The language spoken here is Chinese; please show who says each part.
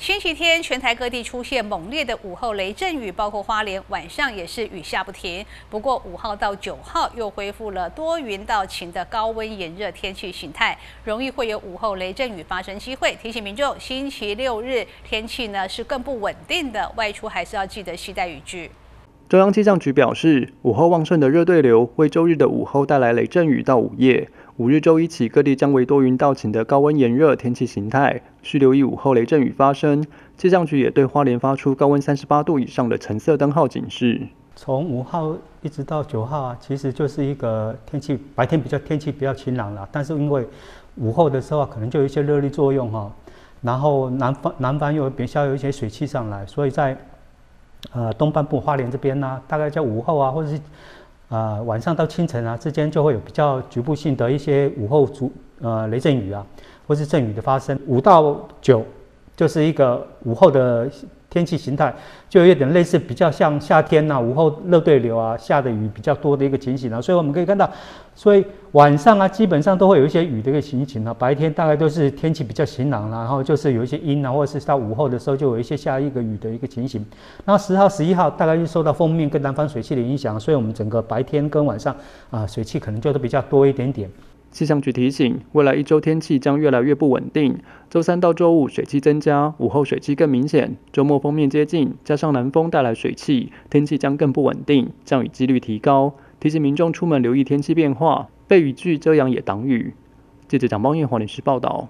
Speaker 1: 星期天，全台各地出现猛烈的午后雷阵雨，包括花莲晚上也是雨下不停。不过五号到九号又恢复了多云到晴的高温炎热天气形态，容易会有午后雷阵雨发生机会。提醒民众，星期六日天气呢是更不稳定的，外出还是要记得携带雨具。
Speaker 2: 中央气象局表示，午后旺盛的热对流为周日的午后带来雷阵雨到午夜。五日周一起，各地将为多云到晴的高温炎热天气形态，需留意午后雷阵雨发生。气象局也对花莲发出高温三十八度以上的橙色灯号警示。
Speaker 3: 从五号一直到九号啊，其实就是一个天气白天比较天气比较晴朗了，但是因为午后的时候可能就有一些热力作用哈，然后南方南方又比较有一些水汽上来，所以在呃，东半部花莲这边呢，大概在午后啊，或者是啊晚上到清晨啊之间，就会有比较局部性的一些午后主呃雷阵雨啊，或是阵雨的发生。五到九就是一个午后的。天气形态就有点类似，比较像夏天呐，午后热对流啊，下的雨比较多的一个情形啊，所以我们可以看到，所以晚上啊，基本上都会有一些雨的一个情形啊，白天大概都是天气比较晴朗，然后就是有一些阴啊，或者是到午后的时候就有一些下一个雨的一个情形。那十号、十一号大概就受到封面跟南方水汽的影响，所以我们整个白天跟晚上啊，水汽可能就都比较多一点点。
Speaker 2: 气象局提醒，未来一周天气将越来越不稳定。周三到周五水汽增加，午后水汽更明显。周末封面接近，加上南风带来水汽，天气将更不稳定，降雨几率提高。提醒民众出门留意天气变化，备雨具遮阳也挡雨。记者蒋邦彦华联时报道。